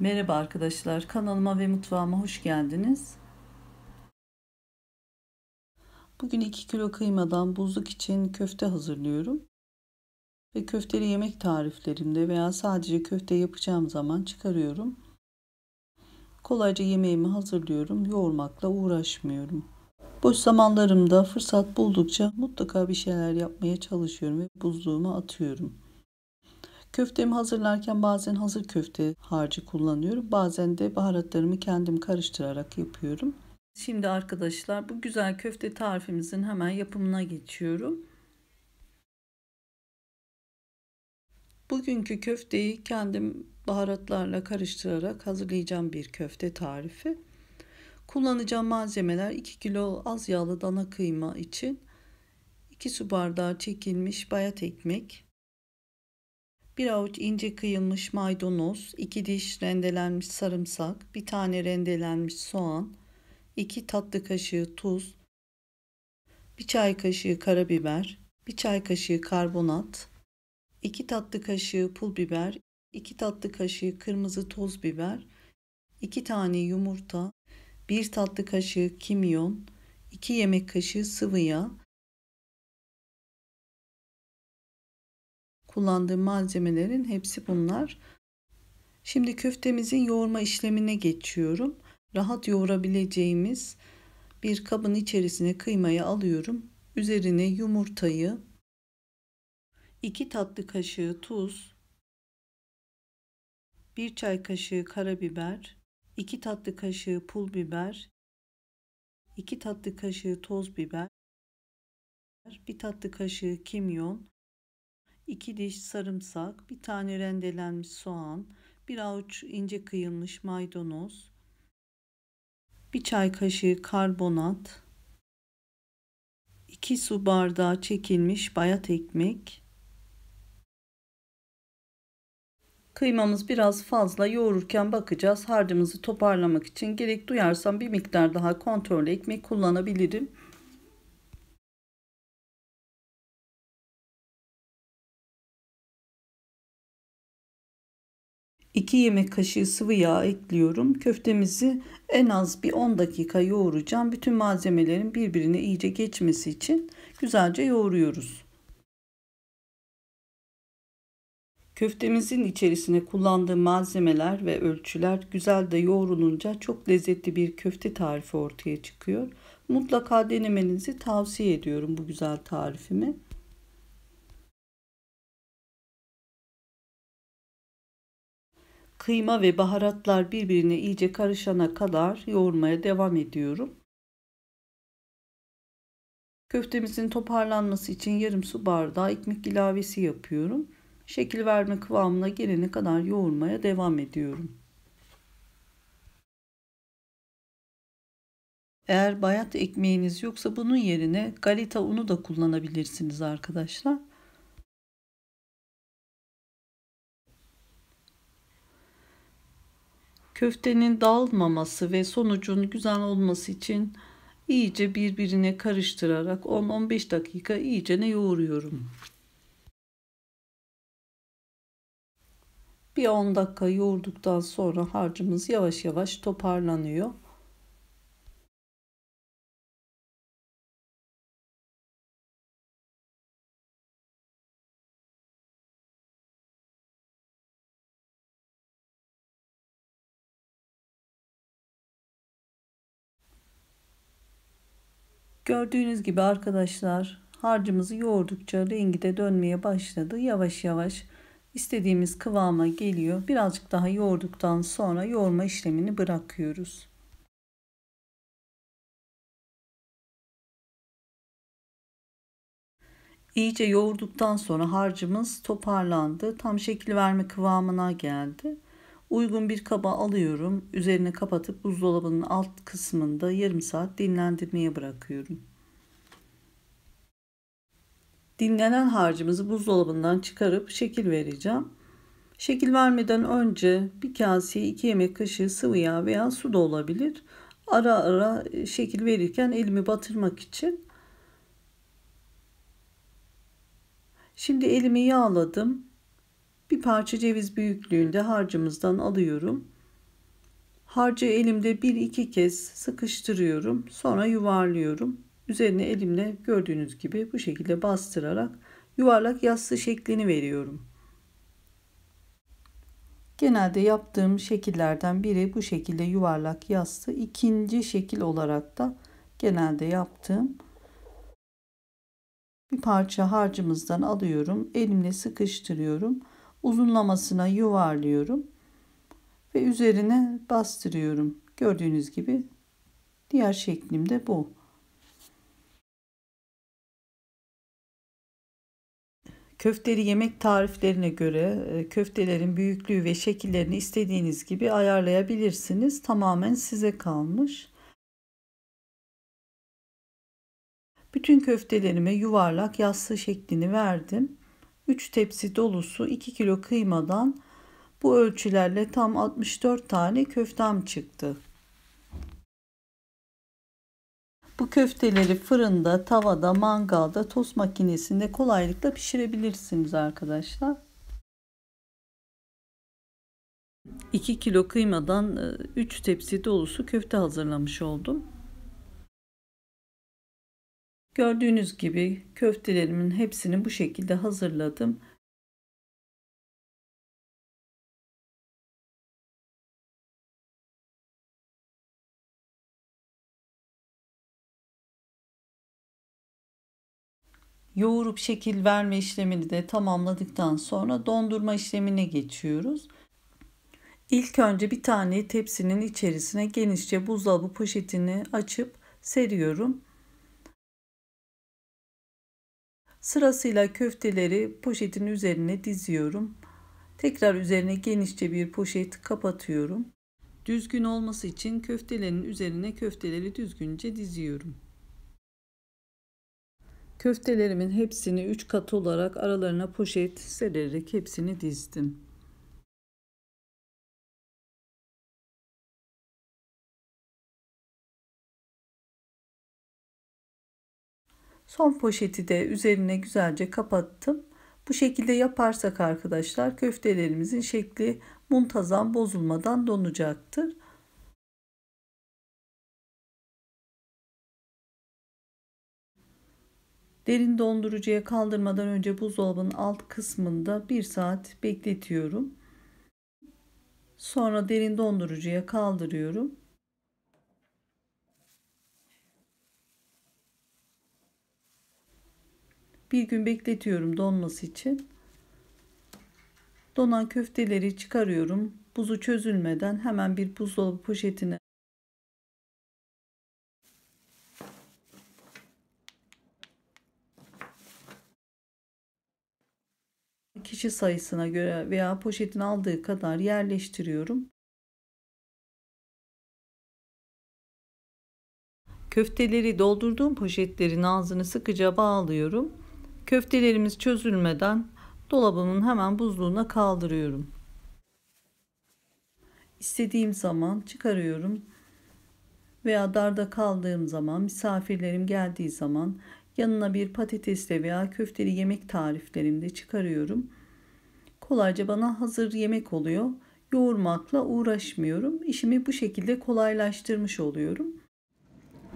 Merhaba arkadaşlar, kanalıma ve mutfağıma hoş geldiniz. Bugün 2 kilo kıymadan buzluk için köfte hazırlıyorum. Ve köfteli yemek tariflerimde veya sadece köfte yapacağım zaman çıkarıyorum. Kolayca yemeğimi hazırlıyorum, yoğurmakla uğraşmıyorum. Boş zamanlarımda fırsat buldukça mutlaka bir şeyler yapmaya çalışıyorum ve buzluğuma atıyorum. Köftemi hazırlarken bazen hazır köfte harcı kullanıyorum. Bazen de baharatlarımı kendim karıştırarak yapıyorum. Şimdi arkadaşlar bu güzel köfte tarifimizin hemen yapımına geçiyorum. Bugünkü köfteyi kendim baharatlarla karıştırarak hazırlayacağım bir köfte tarifi. Kullanacağım malzemeler 2 kilo az yağlı dana kıyma için 2 su bardağı çekilmiş bayat ekmek, 1 avuç ince kıyılmış maydanoz, 2 diş rendelenmiş sarımsak, 1 tane rendelenmiş soğan, 2 tatlı kaşığı tuz, 1 çay kaşığı karabiber, 1 çay kaşığı karbonat, 2 tatlı kaşığı pul biber, 2 tatlı kaşığı kırmızı toz biber, 2 tane yumurta, 1 tatlı kaşığı kimyon, 2 yemek kaşığı sıvı yağ, kullandığım malzemelerin hepsi bunlar. Şimdi köftemizin yoğurma işlemine geçiyorum. Rahat yoğurabileceğimiz bir kabın içerisine kıymayı alıyorum. Üzerine yumurtayı, 2 tatlı kaşığı tuz, 1 çay kaşığı karabiber, 2 tatlı kaşığı pul biber, 2 tatlı kaşığı toz biber, 1 tatlı kaşığı kimyon, 2 diş sarımsak, bir tane rendelenmiş soğan, bir avuç ince kıyılmış maydanoz, bir çay kaşığı karbonat, 2 su bardağı çekilmiş bayat ekmek, Kıymamız biraz fazla yoğururken bakacağız. Harcımızı toparlamak için gerek duyarsam bir miktar daha kontrollü ekmek kullanabilirim. 2 yemek kaşığı sıvı yağ ekliyorum. Köftemizi en az bir 10 dakika yoğuracağım. Bütün malzemelerin birbirine iyice geçmesi için güzelce yoğuruyoruz. Köftemizin içerisine kullandığım malzemeler ve ölçüler güzel de yoğrulunca çok lezzetli bir köfte tarifi ortaya çıkıyor. Mutlaka denemenizi tavsiye ediyorum bu güzel tarifimi. Kıyma ve baharatlar birbirine iyice karışana kadar yoğurmaya devam ediyorum. Köftemizin toparlanması için yarım su bardağı ekmek ilavesi yapıyorum. Şekil verme kıvamına gelene kadar yoğurmaya devam ediyorum. Eğer bayat ekmeğiniz yoksa bunun yerine galeta unu da kullanabilirsiniz arkadaşlar. Köftenin dağılmaması ve sonucun güzel olması için iyice birbirine karıştırarak 10-15 dakika iyice ne yoğuruyorum. Bir 10 dakika yoğurduktan sonra harcımız yavaş yavaş toparlanıyor. Gördüğünüz gibi arkadaşlar harcımızı yoğurdukça rengi de dönmeye başladı. Yavaş yavaş istediğimiz kıvama geliyor. Birazcık daha yoğurduktan sonra yoğurma işlemini bırakıyoruz. İyice yoğurduktan sonra harcımız toparlandı. Tam şekil verme kıvamına geldi. Uygun bir kaba alıyorum. Üzerine kapatıp buzdolabının alt kısmında yarım saat dinlendirmeye bırakıyorum. Dinlenen harcımızı buzdolabından çıkarıp şekil vereceğim. Şekil vermeden önce bir kaseye 2 yemek kaşığı sıvı yağ veya su da olabilir. Ara ara şekil verirken elimi batırmak için. Şimdi elimi yağladım. Bir parça ceviz büyüklüğünde harcımızdan alıyorum. Harcı elimde bir iki kez sıkıştırıyorum. Sonra yuvarlıyorum. Üzerine elimle gördüğünüz gibi bu şekilde bastırarak yuvarlak yassı şeklini veriyorum. Genelde yaptığım şekillerden biri bu şekilde yuvarlak yassı. İkinci şekil olarak da genelde yaptığım bir parça harcımızdan alıyorum. Elimle sıkıştırıyorum. Uzunlamasına yuvarlıyorum. Ve üzerine bastırıyorum. Gördüğünüz gibi diğer şeklim de bu. Köfteli yemek tariflerine göre e, köftelerin büyüklüğü ve şekillerini istediğiniz gibi ayarlayabilirsiniz. Tamamen size kalmış. Bütün köftelerime yuvarlak yassı şeklini verdim. 3 tepsi dolusu 2 kilo kıymadan bu ölçülerle tam 64 tane köftem çıktı. Bu köfteleri fırında, tavada, mangalda, tost makinesinde kolaylıkla pişirebilirsiniz arkadaşlar. 2 kilo kıymadan 3 e, tepsi dolusu köfte hazırlamış oldum. Gördüğünüz gibi köftelerimin hepsini bu şekilde hazırladım. Yoğurup şekil verme işlemini de tamamladıktan sonra dondurma işlemine geçiyoruz. İlk önce bir tane tepsinin içerisine genişçe buzdolabı poşetini açıp seriyorum. Sırasıyla köfteleri poşetin üzerine diziyorum. Tekrar üzerine genişçe bir poşet kapatıyorum. Düzgün olması için köftelerin üzerine köfteleri düzgünce diziyorum. Köftelerimin hepsini 3 kat olarak aralarına poşet sererek hepsini dizdim. Son poşeti de üzerine güzelce kapattım. Bu şekilde yaparsak arkadaşlar köftelerimizin şekli muntazam bozulmadan donacaktır. Derin dondurucuya kaldırmadan önce buzdolabının alt kısmında 1 saat bekletiyorum. Sonra derin dondurucuya kaldırıyorum. Bir gün bekletiyorum donması için. Donan köfteleri çıkarıyorum. Buzu çözülmeden hemen bir buzdolabı poşetine kişi sayısına göre veya poşetin aldığı kadar yerleştiriyorum. Köfteleri doldurduğum poşetlerin ağzını sıkıca bağlıyorum. Köftelerimiz çözülmeden dolabımın hemen buzluğuna kaldırıyorum. İstediğim zaman çıkarıyorum veya darda kaldığım zaman misafirlerim geldiği zaman yanına bir patatesle veya köfteli yemek tariflerimde çıkarıyorum. Kolayca bana hazır yemek oluyor. Yoğurmakla uğraşmıyorum. İşimi bu şekilde kolaylaştırmış oluyorum.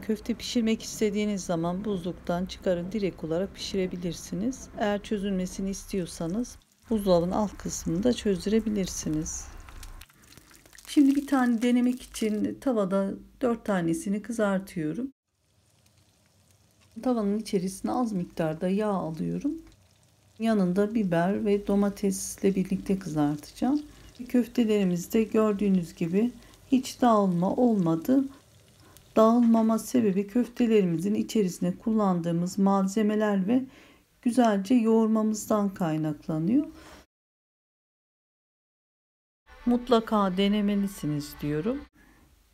Köfte pişirmek istediğiniz zaman buzluktan çıkarın direkt olarak pişirebilirsiniz. Eğer çözülmesini istiyorsanız buzdolabının alt kısmında çözdürebilirsiniz. Şimdi bir tane denemek için tavada 4 tanesini kızartıyorum. Tavanın içerisine az miktarda yağ alıyorum. Yanında biber ve domatesle birlikte kızartacağım. Köftelerimiz de gördüğünüz gibi hiç dağılma olmadı. Dağılmama sebebi köftelerimizin içerisine kullandığımız malzemeler ve güzelce yoğurmamızdan kaynaklanıyor. Mutlaka denemelisiniz diyorum.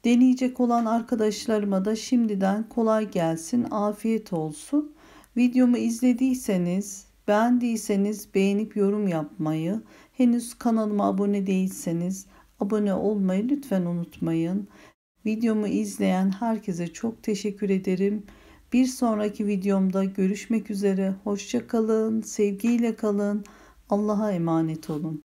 Deneyecek olan arkadaşlarıma da şimdiden kolay gelsin, afiyet olsun. Videomu izlediyseniz, beğendiyseniz beğenip yorum yapmayı, henüz kanalıma abone değilseniz abone olmayı lütfen unutmayın. Videomu izleyen herkese çok teşekkür ederim. Bir sonraki videomda görüşmek üzere. Hoşça kalın, sevgiyle kalın. Allah'a emanet olun.